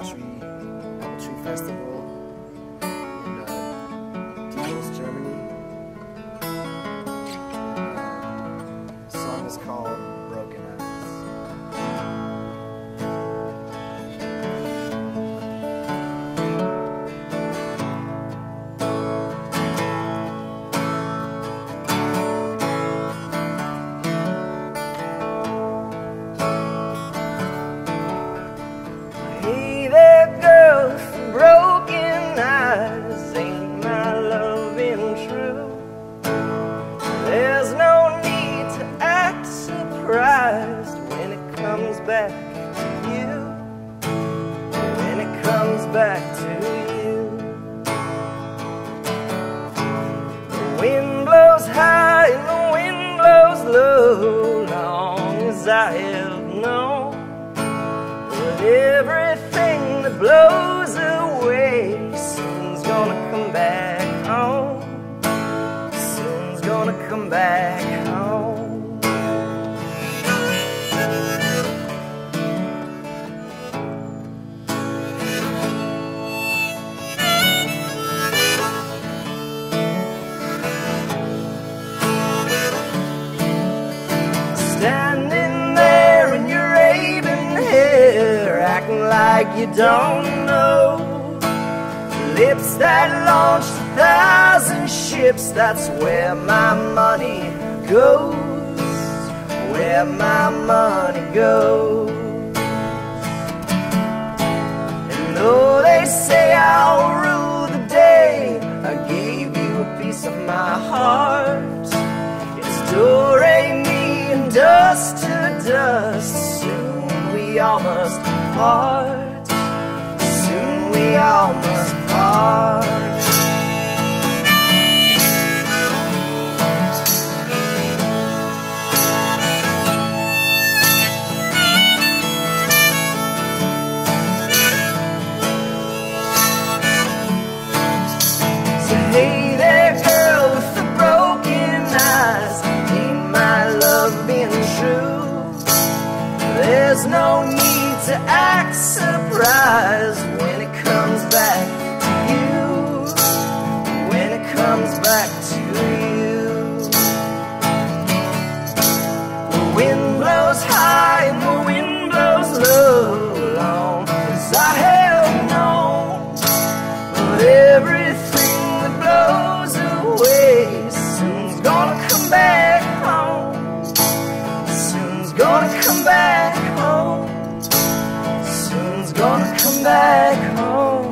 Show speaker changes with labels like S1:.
S1: country, country festival. Back to you. When it comes back to you. The wind blows high and the wind blows low, long as I have known. But everything that blows Standing there in your raven hair, acting like you don't know. Lips that launched a thousand ships, that's where my money goes. Where my money goes. Dust to dust. Soon we all must part. Soon we all must part. To act surprised when it comes back to you. When it comes back to you. The wind blows high and the wind blows low, long as I have known. But everything that blows away soon's gonna come back home. Soon's gonna come back come back home.